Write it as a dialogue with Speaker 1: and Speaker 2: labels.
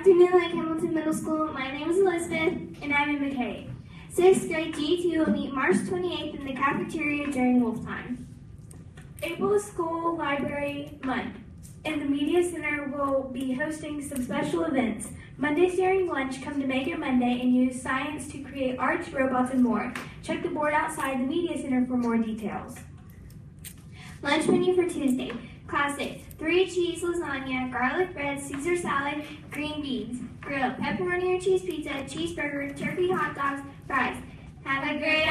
Speaker 1: afternoon, Lake Hamilton Middle School. My name is Elizabeth, and I'm in McKay. Sixth grade G2 will meet March 28th in the cafeteria during wolf time.
Speaker 2: April is School Library Month, and the Media Center will be hosting some special events. Mondays during lunch, come to Make It Monday and use science to create arts, robots, and more. Check the board outside the Media Center for more details.
Speaker 1: Lunch menu for Tuesday. Classic. Three cheese lasagna, garlic bread, Caesar salad, green beans. Grilled pepperoni or cheese pizza, cheeseburger, turkey hot dogs, fries. Have a great.